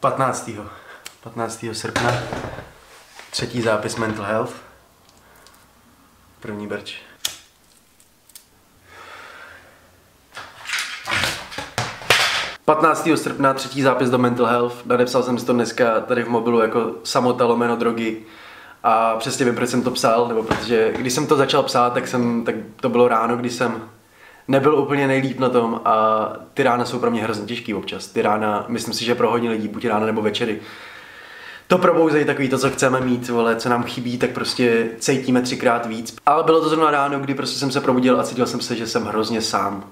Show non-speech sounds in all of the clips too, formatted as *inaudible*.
15. 15. srpna. Třetí zápis Mental Health. První berč. Patnáctého srpna, třetí zápis do Mental Health. Nadepsal jsem si to dneska tady v mobilu jako samota lomeno drogy. A přesně vím, proč jsem to psal, nebo protože když jsem to začal psát, tak, jsem, tak to bylo ráno, kdy jsem nebyl úplně nejlíp na tom a ty rána jsou pro mě hrozně těžký občas. Ty rána, myslím si, že pro hodně lidí, buď rána nebo večery, to probouzejí takový to, co chceme mít, vole, co nám chybí, tak prostě cítíme třikrát víc. Ale bylo to zrovna ráno, kdy prostě jsem se probudil a cítil jsem se, že jsem hrozně sám.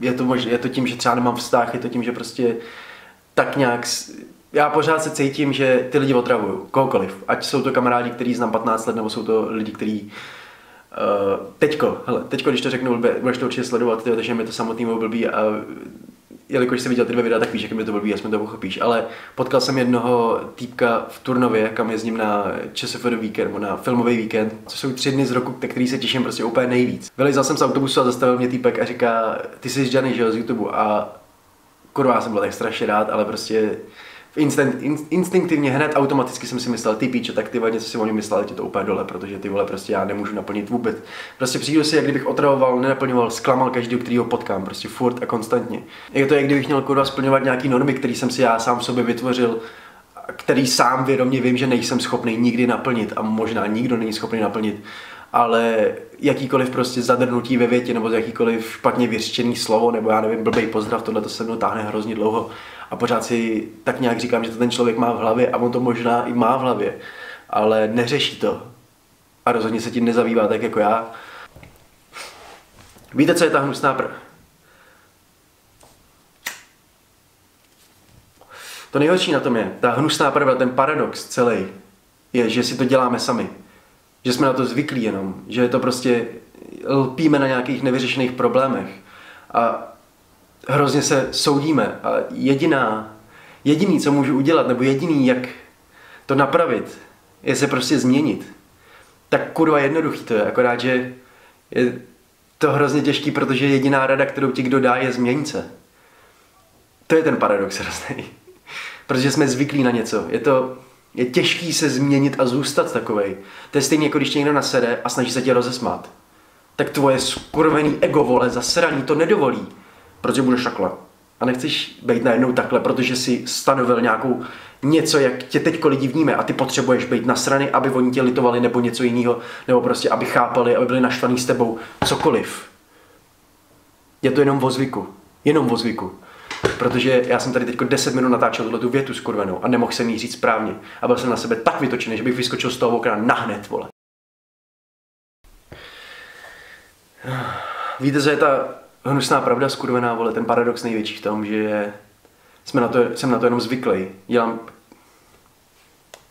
Je to, možná, je to tím, že třeba nemám vztah, je to tím, že prostě tak nějak já pořád se cítím, že ty lidi otravují, kohokoliv. Ať jsou to kamarádi, který znám 15 let, nebo jsou to lidi, kteří Uh, teďko, hele, teďko, když to řeknu, budeš to určitě sledovat, tyjo, takže mi to samotný blbý a jelikož jsem viděl ty dvě videa, tak víš, jak mi to blbý, aspoň to pochopíš. Ale potkal jsem jednoho týpka v Turnově, kam jezdím na ČSFD víkend, nebo na filmový víkend, co jsou tři dny z roku, na který se těším prostě úplně nejvíc. Vylezal jsem z autobusu a zastavil mě týpek a říká, ty jsi Johnny, že jo, z YouTube a kurva, jsem byl strašně rád, ale prostě instant, in, instinktivně hned automaticky jsem si myslel, ty píče, tak ty vole, něco si o něm myslel, je to úplně dole, protože ty vole prostě já nemůžu naplnit vůbec. Prostě přijdu si, jak kdybych otravoval, nenaplňoval, zklamal každý, který ho potkám, prostě furt a konstantně. Je to, jak kdybych měl kurva splňovat nějaký normy, které jsem si já sám v sobě vytvořil, který sám vědomě vím, že nejsem schopný nikdy naplnit a možná nikdo není schopný naplnit ale jakýkoliv prostě zadrnutí ve větě nebo jakýkoliv špatně vyřčený slovo nebo já nevím, blbej pozdrav, tohle to se mnou táhne hrozně dlouho. A pořád si tak nějak říkám, že to ten člověk má v hlavě a on to možná i má v hlavě, ale neřeší to. A rozhodně se tím nezabývá tak jako já. Víte, co je ta hnusná pr... To nejhorší na tom je, ta hnusná pravda, ten paradox celý, je, že si to děláme sami že jsme na to zvyklí jenom, že to prostě lpíme na nějakých nevyřešených problémech a hrozně se soudíme a jediná, jediný, co můžu udělat, nebo jediný, jak to napravit, je se prostě změnit. Tak kurva jednoduchý to je, akorát, že je to hrozně těžký, protože jediná rada, kterou ti kdo dá, je změnit se. To je ten paradox hrozný. *laughs* protože jsme zvyklí na něco. Je to, je těžký se změnit a zůstat takovej. To je stejně jako když tě někdo nasede a snaží se tě rozesmát. Tak tvoje skurvený ego, vole, zasraní to nedovolí, protože budeš takhle. A nechceš být najednou takhle, protože si stanovil nějakou něco, jak tě teďko lidi vníme a ty potřebuješ být na strany, aby oni tě litovali nebo něco jiného, nebo prostě aby chápali, aby byli naštvaní s tebou, cokoliv. Je to jenom o zvyku. Jenom o zvyku. Protože já jsem tady teď 10 minut natáčel tuhle tu větu skurvenou a nemohl jsem jí říct správně. A byl jsem na sebe tak vytočený, že bych vyskočil z toho okna nahned, vole. Víte, že je ta hnusná pravda skurvená, vole, ten paradox největší v tom, že jsme na to, jsem na to jenom zvyklý. Dělám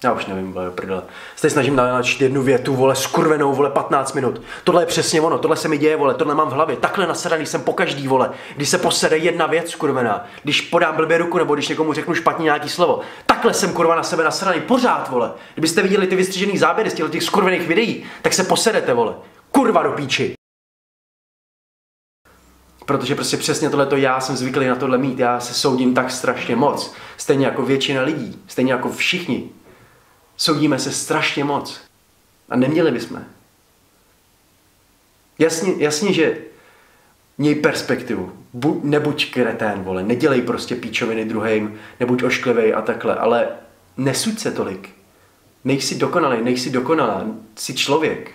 já už nevím, vole, prdele. Se snažím načít jednu větu, vole, skurvenou, vole, 15 minut. Tohle je přesně ono, tohle se mi děje, vole, tohle mám v hlavě. Takhle nasadaný jsem po každý, vole. Když se posede jedna věc, skurvená. Když podám blbě ruku, nebo když někomu řeknu špatně nějaký slovo. Takhle jsem, kurva, na sebe nasadaný, pořád, vole. Kdybyste viděli ty vystřižený záběry z těch skurvených videí, tak se posedete, vole. Kurva do píči. Protože prostě přesně tohle já jsem zvyklý na tohle mít. Já se soudím tak strašně moc. Stejně jako většina lidí. Stejně jako všichni. Soudíme se strašně moc. A neměli bychom. Jasně, jasně že měj perspektivu. Bu, nebuď kretén, vole. Nedělej prostě píčoviny druhým, nebuď ošklivej a takhle. Ale nesuď se tolik. Nejsi dokonalý, nejsi dokonalá. Jsi člověk.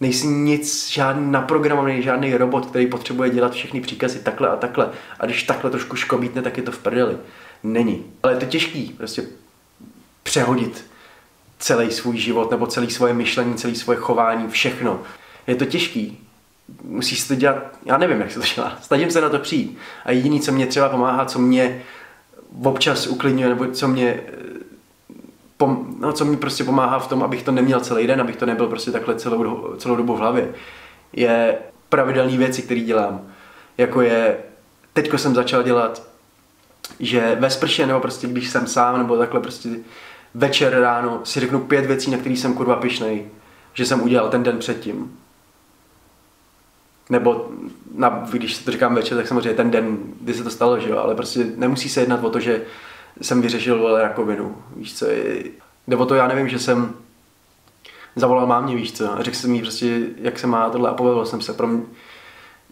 Nejsi nic, žádný naprogramovaný, žádný robot, který potřebuje dělat všechny příkazy takhle a takhle. A když takhle trošku škobítne, tak je to v prdeli. Není. Ale je to těžký, prostě přehodit celý svůj život nebo celý svoje myšlení, celý svoje chování, všechno. Je to těžký. Musíš to dělat, já nevím, jak se to dělá. Snažím se na to přijít. A jediný, co mě třeba pomáhá, co mě občas uklidňuje, nebo co mě pom, no, co mi prostě pomáhá v tom, abych to neměl celý den, abych to nebyl prostě takhle celou, celou dobu v hlavě, je pravidelné věci, které dělám. Jako je, teďko jsem začal dělat, že ve sprše, nebo prostě když jsem sám, nebo takhle prostě večer ráno si řeknu pět věcí, na které jsem kurva pišnej, že jsem udělal ten den předtím. nebo na, když se to říkám večer, tak samozřejmě ten den, kdy se to stalo, že jo, ale prostě nemusí se jednat o to, že jsem vyřešil vole rakovinu, víš co, jde o to, já nevím, že jsem zavolal mámě, víš co, a řekl jsem jí prostě, jak se má tohle a povedl jsem se. Pro mě,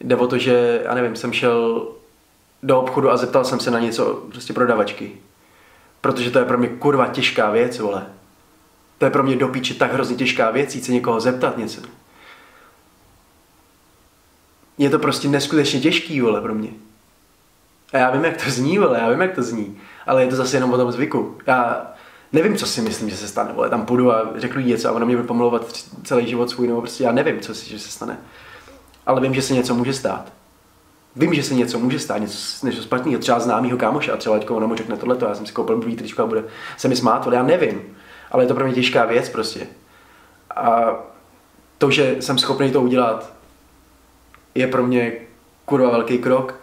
jde o to, že, já nevím, jsem šel do obchodu a zeptal jsem se na něco prostě prodavačky. Protože to je pro mě kurva těžká věc, vole. To je pro mě do píči tak hrozně těžká věc, jít se někoho zeptat něco. Je to prostě neskutečně těžký, vole, pro mě. A já vím, jak to zní, vole, já vím, jak to zní. Ale je to zase jenom o tom zvyku. Já nevím, co si myslím, že se stane, vole. Tam půjdu a řeknu něco a ona mě bude pomlouvat celý život svůj, nebo prostě já nevím, co si, že se stane. Ale vím, že se něco může stát. Vím, že se něco může stát, něco, něco špatného, třeba známýho kámoše a třeba teďko ona mu řekne tohleto, já jsem si koupil blbý tričko a bude se mi smát, ale já nevím. Ale je to pro mě těžká věc prostě. A to, že jsem schopný to udělat, je pro mě kurva velký krok.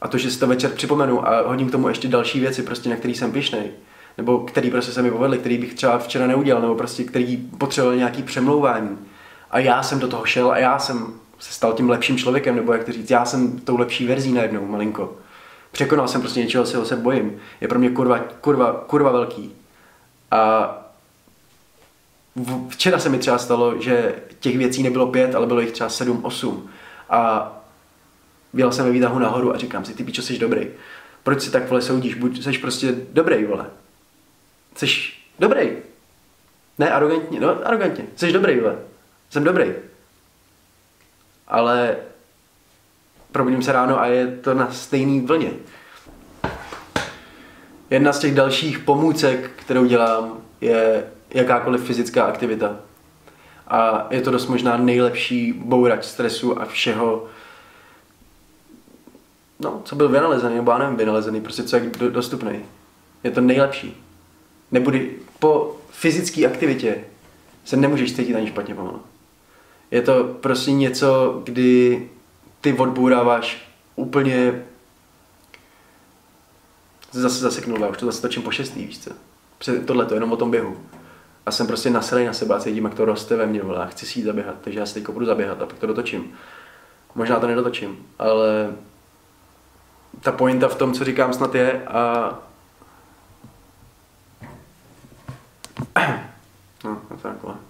A to, že si to večer připomenu a hodím k tomu ještě další věci, prostě, na který jsem pišnej, nebo který prostě se mi povedli, který bych třeba včera neudělal, nebo prostě který potřeboval nějaký přemlouvání. A já jsem do toho šel a já jsem se stal tím lepším člověkem, nebo jak to říct, já jsem tou lepší verzí najednou, malinko. Překonal jsem prostě něčeho, čeho se bojím. Je pro mě kurva, kurva, kurva velký. A včera se mi třeba stalo, že těch věcí nebylo pět, ale bylo jich třeba sedm, osm. A byl jsem ve výtahu nahoru a říkám si, ty pičo, jsi dobrý. Proč si tak vole soudíš? Buď jsi prostě dobrý, vole. Jsi dobrý. Ne arrogantně, no arrogantně. Jsi dobrý, vole. Jsem dobrý. Ale probudím se ráno a je to na stejný vlně. Jedna z těch dalších pomůcek, kterou dělám, je jakákoliv fyzická aktivita. A je to dost možná nejlepší bourač stresu a všeho, no, co byl vynalezený, nebo já nevím, vynalezený, prostě co je dostupný. Je to nejlepší. Nebudy, po fyzické aktivitě se nemůžeš cítit ani špatně pomalu. Je to prostě něco, kdy ty odbouráváš úplně zase zaseknul, já už to zase točím po šestý, víš co. Tohle to jenom o tom běhu. A jsem prostě naselej na sebe a cítím, jak to roste ve mně, vole, a chci si jít zaběhat, takže já se teď budu zaběhat a pak to dotočím. Možná to nedotočím, ale ta pointa v tom, co říkám, snad je a *clears throat* no, to takhle.